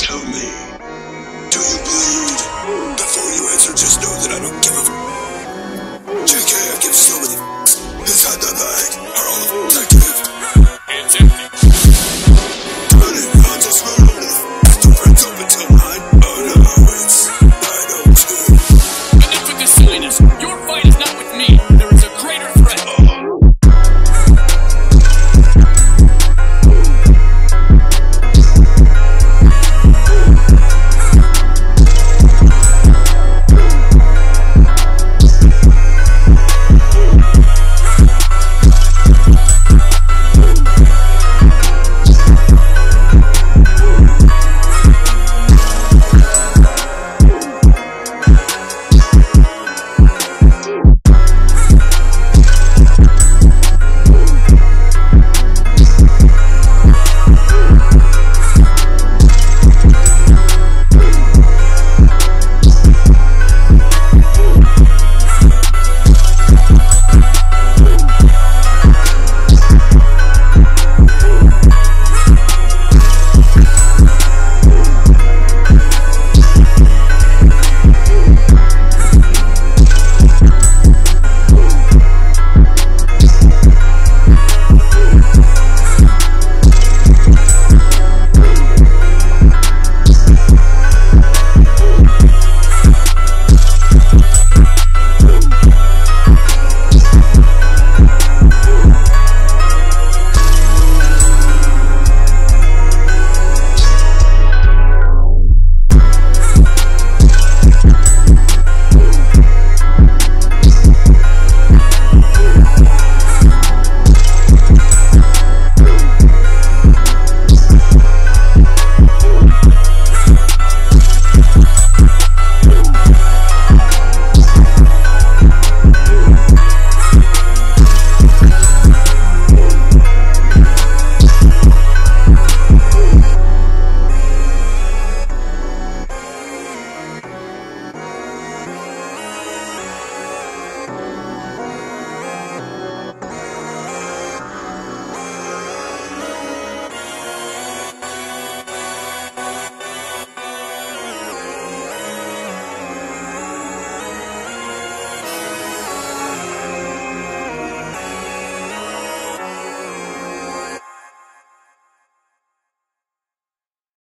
Tell me, do you bleed? Before you answer, just know that I don't care.